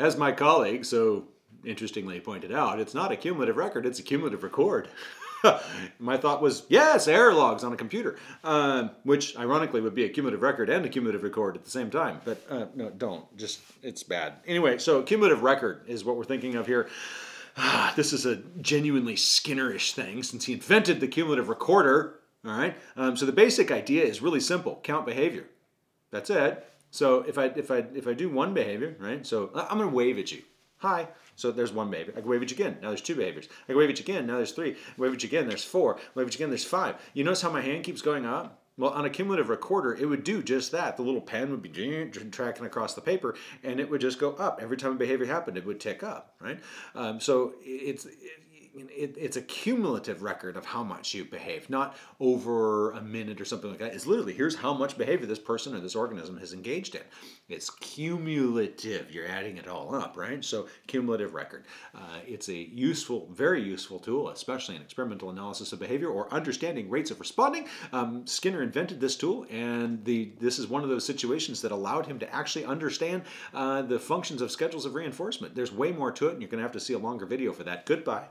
As my colleague so interestingly pointed out, it's not a cumulative record, it's a cumulative record. my thought was, yes, error logs on a computer, um, which ironically would be a cumulative record and a cumulative record at the same time. But uh, no, don't. Just, it's bad. Anyway, so cumulative record is what we're thinking of here. this is a genuinely Skinnerish thing since he invented the cumulative recorder. All right. Um, so the basic idea is really simple: count behavior. That's it. So if I if I if I do one behavior, right? So I'm going to wave at you. Hi. So there's one behavior. I can wave at you again. Now there's two behaviors. I can wave at you again. Now there's three. I wave at you again. There's four. I wave at you again. There's five. You notice how my hand keeps going up? Well, on a cumulative recorder, it would do just that. The little pen would be tracking across the paper, and it would just go up. Every time a behavior happened, it would tick up, right? Um, so it's it, it's a cumulative record of how much you behave, not over a minute or something like that. It's literally here's how much behavior this person or this organism has engaged in. It's cumulative. You're adding it all up, right? So cumulative record. Uh, it's a useful, very useful tool, especially in experimental analysis of behavior or understanding rates of responding. Um, Skinner invented this tool, and the this is one of those situations that allowed him to actually understand uh, the functions of schedules of reinforcement. There's way more to it, and you're going to have to see a longer video for that. Goodbye.